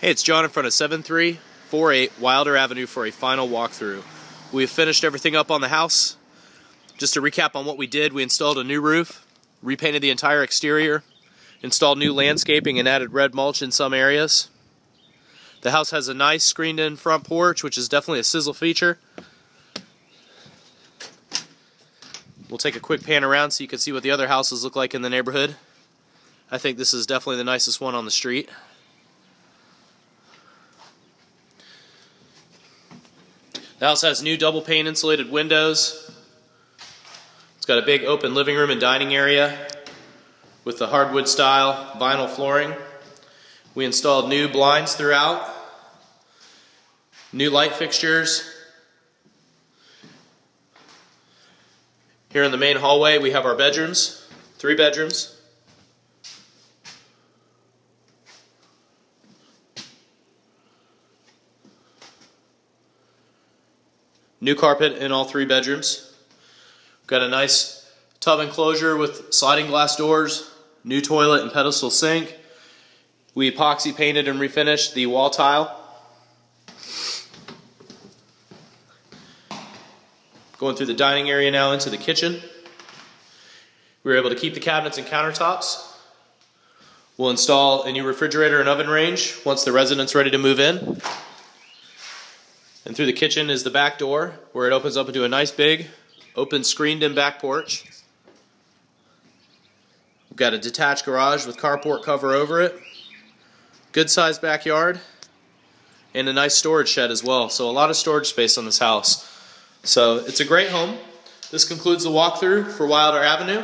Hey, it's John in front of 7348 Wilder Avenue for a final walkthrough. We've finished everything up on the house. Just to recap on what we did, we installed a new roof, repainted the entire exterior, installed new landscaping and added red mulch in some areas. The house has a nice screened in front porch, which is definitely a sizzle feature. We'll take a quick pan around so you can see what the other houses look like in the neighborhood. I think this is definitely the nicest one on the street. The house has new double pane insulated windows. It's got a big open living room and dining area with the hardwood style vinyl flooring. We installed new blinds throughout, new light fixtures. Here in the main hallway we have our bedrooms, three bedrooms. New carpet in all three bedrooms. Got a nice tub enclosure with sliding glass doors, new toilet and pedestal sink. We epoxy painted and refinished the wall tile. Going through the dining area now into the kitchen. We were able to keep the cabinets and countertops. We'll install a new refrigerator and oven range once the resident's ready to move in. And through the kitchen is the back door where it opens up into a nice big open screened in back porch. We've got a detached garage with carport cover over it. Good sized backyard and a nice storage shed as well. So a lot of storage space on this house. So it's a great home. This concludes the walkthrough for Wilder Avenue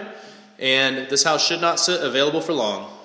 and this house should not sit available for long.